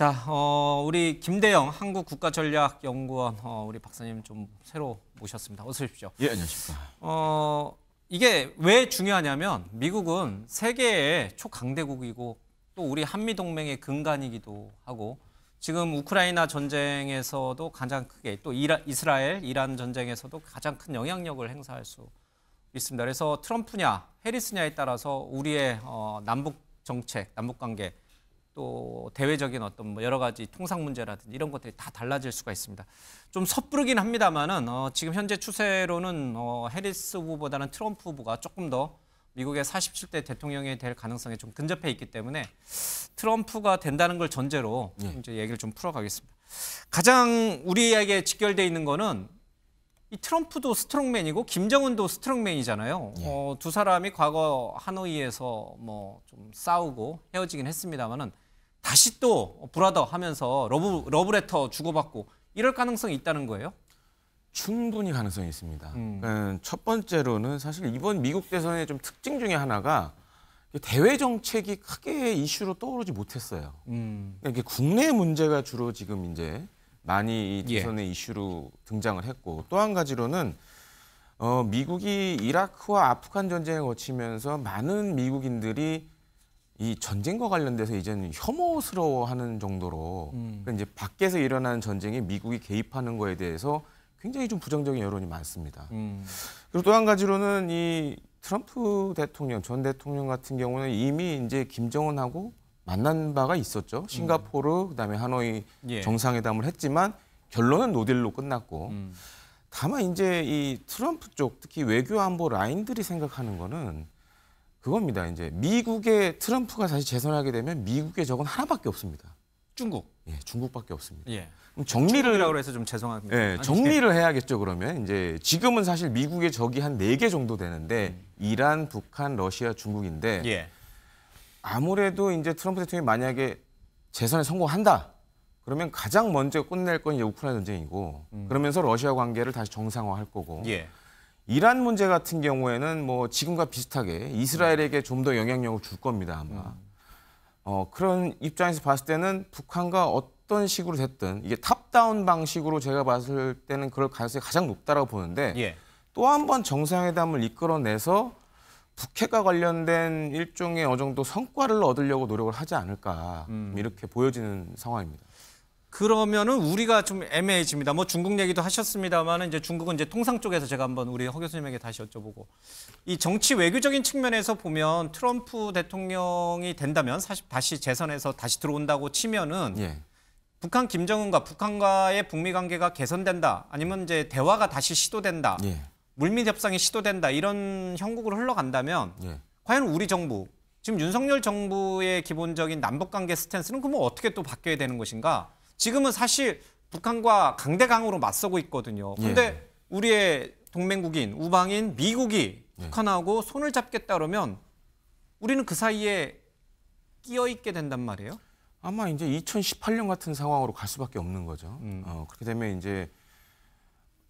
자, 어, 우리 김대영 한국 국가전략연구원 어, 우리 박사님 좀 새로 모셨습니다. 어서 오십시오. 예, 안녕하십니까. 어, 이게 왜 중요하냐면 미국은 세계의 초강대국이고 또 우리 한미 동맹의 근간이기도 하고 지금 우크라이나 전쟁에서도 가장 크게 또 이라, 이스라엘 이란 전쟁에서도 가장 큰 영향력을 행사할 수 있습니다. 그래서 트럼프냐 해리스냐에 따라서 우리의 어, 남북 정책, 남북 관계 또 대외적인 어떤 뭐 여러 가지 통상 문제라든지 이런 것들이 다 달라질 수가 있습니다. 좀 섣부르긴 합니다만은 어, 지금 현재 추세로는 어, 해리스 후보보다는 트럼프 후보가 조금 더 미국의 47대 대통령이 될 가능성이 좀 근접해 있기 때문에 트럼프가 된다는 걸 전제로 예. 이제 얘기를 좀 풀어가겠습니다. 가장 우리에게 직결돼 있는 거는 이 트럼프도 strongman이고 김정은도 strongman이잖아요. 예. 어, 두 사람이 과거 하노이에서 뭐 좀 싸우고 헤어지긴 했습니다만은 다시 또 brother 하면서 러브 러브레터 주고받고 이럴 가능성이 있다는 거예요. 충분히 가능성이 있습니다. 음. 음, 첫 번째로는 사실 이번 미국 대선의 좀 특징 중에 하나가 대외 정책이 크게 이슈로 떠오르지 못했어요. 음. 그러니까 국내 문제가 주로 지금 이제 많이 이 예. 대선의 이슈로 등장을 했고 또 한 가지로는 어, 미국이 이라크와 아프간 전쟁을 거치면서 많은 미국인들이 이 전쟁과 관련돼서 이제는 혐오스러워하는 정도로 음. 그러니까 이제 밖에서 일어나는 전쟁에 미국이 개입하는 거에 대해서 굉장히 좀 부정적인 여론이 많습니다. 음. 그리고 또 한 가지로는 이 트럼프 대통령 전 대통령 같은 경우는 이미 이제 김정은하고 만난 바가 있었죠. 싱가포르 그다음에 하노이 예. 정상회담을 했지만 결론은 노딜로 끝났고 음. 다만 이제 이 트럼프 쪽 특히 외교 안보 라인들이 생각하는 거는 그겁니다. 이제 미국의 트럼프가 다시 재선하게 되면 미국의 적은 하나밖에 없습니다. 중국. 예, 중국밖에 없습니다. 예. 그럼 정리를 해서 좀 죄송합니다. 예, 정리를 해야겠죠. 그러면 이제 지금은 사실 미국의 적이 한 네 개 정도 되는데 이란, 북한, 러시아, 중국인데 예. 아무래도 이제 트럼프 대통령이 만약에 재선에 성공한다. 그러면 가장 먼저 끝낼 건 이제 우크라이나 전쟁이고 그러면서 러시아 관계를 다시 정상화할 거고 예. 이란 문제 같은 경우에는 뭐 지금과 비슷하게 이스라엘에게 좀 더 영향력을 줄 겁니다 아마. 어, 그런 입장에서 봤을 때는 북한과 어떤 식으로 됐든 이게 탑다운 방식으로 제가 봤을 때는 그럴 가능성이 가장 높다라고 보는데 예. 또한 번 정상회담을 이끌어내서 북핵과 관련된 일종의 어느 정도 성과를 얻으려고 노력을 하지 않을까 음. 이렇게 보여지는 상황입니다. 그러면은 우리가 좀 애매해집니다. 뭐 중국 얘기도 하셨습니다만은 이제 중국은 이제 통상 쪽에서 제가 한번 우리 허 교수님에게 다시 여쭤보고 이 정치 외교적인 측면에서 보면 트럼프 대통령이 된다면 사실 다시 재선에서 다시 들어온다고 치면은 예. 북한 김정은과 북한과의 북미 관계가 개선된다 아니면 이제 대화가 다시 시도된다 예. 물밑 협상이 시도된다 이런 형국으로 흘러간다면 예. 과연 우리 정부 지금 윤석열 정부의 기본적인 남북 관계 스탠스는 그러면 어떻게 또 바뀌어야 되는 것인가? 지금은 사실 북한과 강대강으로 맞서고 있거든요. 근데 예. 우리의 동맹국인 우방인 미국이 예. 북한하고 손을 잡겠다 그러면 우리는 그 사이에 끼어 있게 된단 말이에요. 아마 이제 2018년 같은 상황으로 갈 수밖에 없는 거죠. 음. 어, 그렇게 되면 이제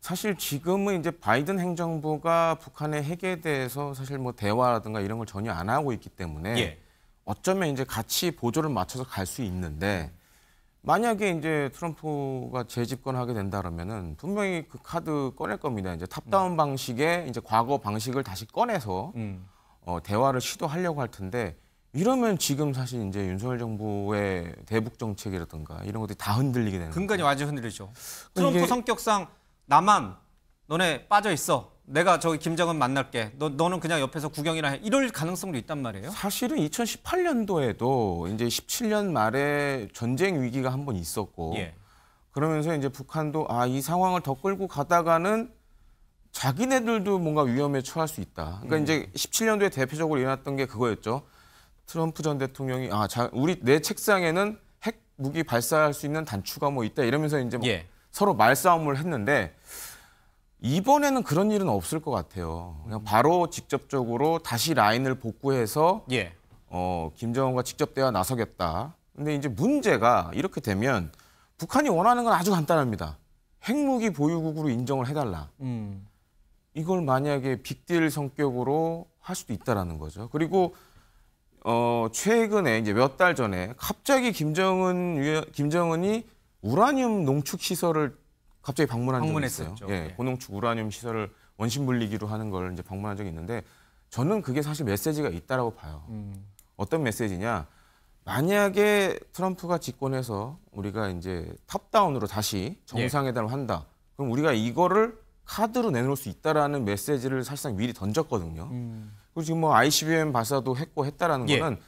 사실 지금은 이제 바이든 행정부가 북한의 핵에 대해서 사실 뭐 대화라든가 이런 걸 전혀 안 하고 있기 때문에 예. 어쩌면 이제 같이 보조를 맞춰서 갈 수 있는데 만약에 이제 트럼프가 재집권하게 된다 그러면은 분명히 그 카드 꺼낼 겁니다. 이제 top-down 방식의 이제 과거 방식을 다시 꺼내서 음. 어, 대화를 시도하려고 할 텐데 이러면 지금 사실 이제 윤석열 정부의 대북 정책이라든가 이런 것들이 다 흔들리게 되는 근간이 완전 흔들리죠. 트럼프 성격상 나만 너네 빠져 있어. 내가 저기 김정은 만날게. 너 너는 그냥 옆에서 구경이나 해. 이럴 가능성도 있단 말이에요. 사실은 2018년도에도 이제 17년 말에 전쟁 위기가 한 번 있었고 예. 그러면서 이제 북한도 아 이 상황을 더 끌고 가다가는 자기네들도 뭔가 위험에 처할 수 있다. 그러니까 이제 17년도에 대표적으로 일어났던 게 그거였죠. 트럼프 전 대통령이 아, 자, 우리 내 책상에는 핵 무기 발사할 수 있는 단추가 뭐 있다 이러면서 이제 뭐 예. 서로 말싸움을 했는데 이번에는 그런 일은 없을 것 같아요. 그냥 바로 직접적으로 다시 라인을 복구해서 예. 어, 김정은과 직접 대화 나서겠다. 근데 이제 문제가 이렇게 되면 북한이 원하는 건 아주 간단합니다. 핵무기 보유국으로 인정을 해달라. 음. 이걸 만약에 빅딜 성격으로 할 수도 있다라는 거죠. 그리고 어, 최근에 이제 몇 달 전에 갑자기 김정은 김정은이 우라늄 농축 시설을 갑자기 방문한 적이 있어요. 예, 예. 고농축 우라늄 시설을 원심 분리기로 하는 걸 이제 방문한 적이 있는데 저는 그게 사실 메시지가 있다라고 봐요. 음. 어떤 메시지냐? 만약에 트럼프가 집권해서 우리가 이제 탑다운으로 다시 정상회담을 한다. 그럼 우리가 이거를 카드로 내놓을 수 있다라는 메시지를 사실상 미리 던졌거든요. 음. 그리고 지금 뭐 ICBM 발사도 했고 했다라는 예. 거는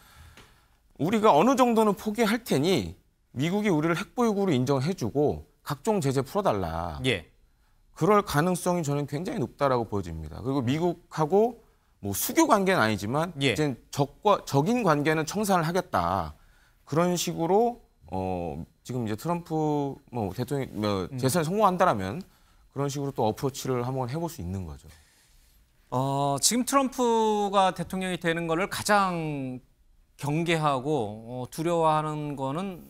우리가 어느 정도는 포기할 테니 미국이 우리를 핵보유국으로 인정해주고 각종 제재 풀어달라. 예. 그럴 가능성이 저는 굉장히 높다라고 보여집니다. 그리고 미국하고 뭐 수교 관계는 아니지만 예. 이제 적과 적인 관계는 청산을 하겠다. 그런 식으로 어 지금 이제 트럼프 뭐 대통령 뭐 음. 재선에 성공한다라면 그런 식으로 또 어프로치를 한번 해볼 수 있는 거죠. 어, 지금 트럼프가 대통령이 되는 거를 가장 경계하고 어, 두려워하는 거는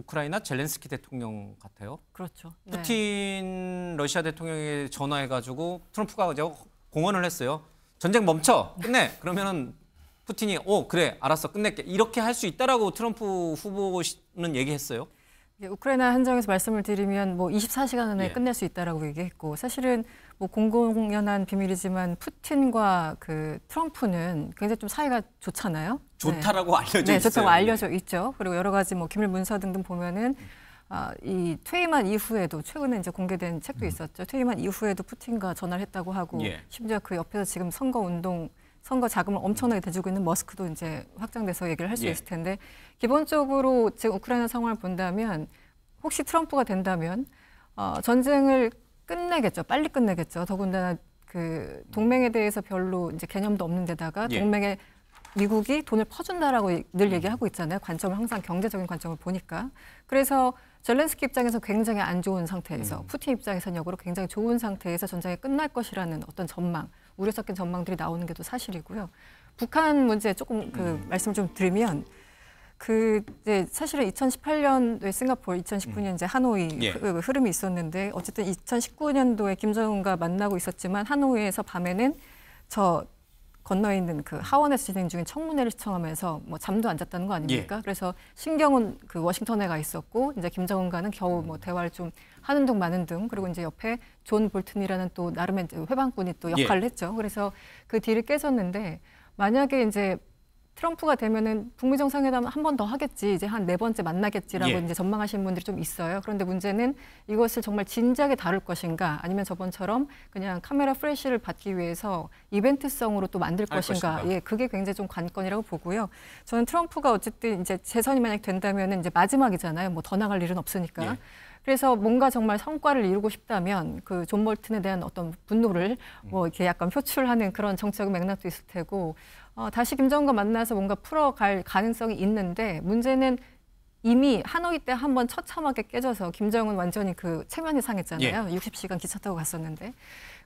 우크라이나 젤렌스키 대통령 같아요. 그렇죠. 네. 푸틴 러시아 대통령에 전화해가지고 트럼프가 이제 공언을 했어요. 전쟁 멈춰 끝내. 그러면은 푸틴이 오 그래 알았어 끝낼게 이렇게 할 수 있다라고 트럼프 후보는 얘기했어요. 이게 우크라이나 한정에서 말씀을 드리면 뭐 24시간 안에 예. 끝낼 수 있다라고 얘기했고 사실은 뭐 공공연한 비밀이지만 푸틴과 그 트럼프는 굉장히 좀 사이가 좋잖아요. 네. 좋다라고 알려져 네, 있어요. 좋다고 알려져 있죠. 그리고 여러 가지 뭐 기밀 문서 등등 보면은 아, 이 퇴임한 이후에도 최근에 이제 공개된 책도 있었죠. 퇴임한 이후에도 푸틴과 전화를 했다고 하고 예. 심지어 그 옆에서 지금 선거 운동 선거 자금을 엄청나게 대주고 있는 머스크도 이제 확장돼서 얘기를 할수 예. 있을 텐데 기본적으로 지금 우크라이나 상황을 본다면 혹시 트럼프가 된다면 어, 전쟁을 끝내겠죠. 빨리 끝내겠죠. 더군다나 그 동맹에 대해서 별로 이제 개념도 없는 데다가 예. 동맹에 미국이 돈을 퍼준다라고 늘 얘기하고 있잖아요. 관점을 항상 경제적인 관점을 보니까. 그래서 젤렌스키 입장에서 굉장히 안 좋은 상태에서 푸틴 입장에서는 역으로 굉장히 좋은 상태에서 전쟁이 끝날 것이라는 어떤 전망, 우려 섞인 전망들이 나오는 게 또 사실이고요. 북한 문제 조금 그 말씀을 좀 드리면 그 이제 사실은 2018년도에 싱가포르, 2019년 이제 하노이 예. 그- 그 흐름이 있었는데 어쨌든 2019년도에 김정은과 만나고 있었지만 하노이에서 밤에는 저 건너에 있는 그 하원에서 진행 중인 청문회를 시청하면서 뭐 잠도 안 잤다는 거 아닙니까? 그래서 신경은 그 워싱턴에 가 있었고 이제 김정은과는 겨우 뭐 대화를 좀 하는 둥 마는 둥 그리고 이제 옆에 존 볼튼이라는 또 나름의 훼방꾼이 또 역할을 했죠. 그래서 그 deal을 깨졌는데 만약에 이제 트럼프가 되면은 북미 정상회담 한 번 더 하겠지 이제 한 네 번째 만나겠지라고 예. 이제 전망하시는 분들이 좀 있어요. 그런데 문제는 이것을 정말 진지하게 다룰 것인가 아니면 저번처럼 그냥 카메라 플래시를 받기 위해서 이벤트성으로 또 만들 할 것인가. 것인가. 예, 그게 굉장히 좀 관건이라고 보고요. 저는 트럼프가 어쨌든 이제 재선이 만약 된다면은 이제 마지막이잖아요. 뭐 더 나갈 일은 없으니까. 예. 그래서 뭔가 정말 성과를 이루고 싶다면 그존 볼튼에 대한 어떤 분노를 뭐 이렇게 약간 표출하는 그런 정치적 맥락도 있을 테고 어, 다시 김정은과 만나서 뭔가 풀어갈 가능성이 있는데 문제는 이미 하노이 때 한번 처참하게 깨져서 김정은 완전히 그 체면이 상했잖아요. 60시간 기차 타고 갔었는데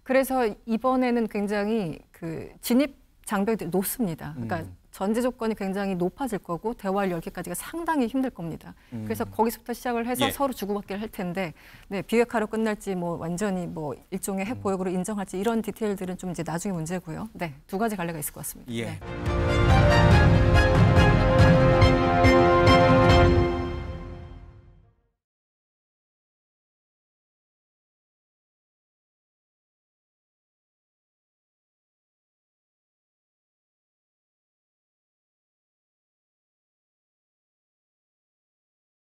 그래서 이번에는 굉장히 그 진입 장벽이 높습니다. 그러니까 음. 전제 조건이 굉장히 높아질 거고 대화를 열기까지가 상당히 힘들 겁니다. 그래서 거기서부터 시작을 해서 음. 예. 서로 주고받기를 할 텐데 네, 비핵화로 끝날지 뭐 완전히 뭐 일종의 핵 보역으로 인정할지 이런 디테일들은 좀 이제 나중에 문제고요. 네, 두 가지 갈래가 있을 것 같습니다. 예. 네.